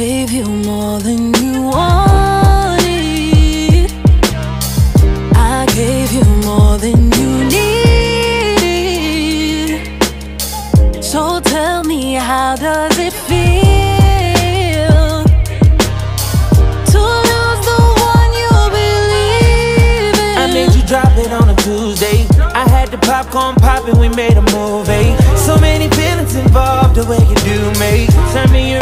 gave you more than you wanted. I gave you more than you needed. So tell me, how does it feel to lose the one you in? I made you drop it on a Tuesday. I had the popcorn popping, we made a movie. So many feelings involved, the way you do me. turn me.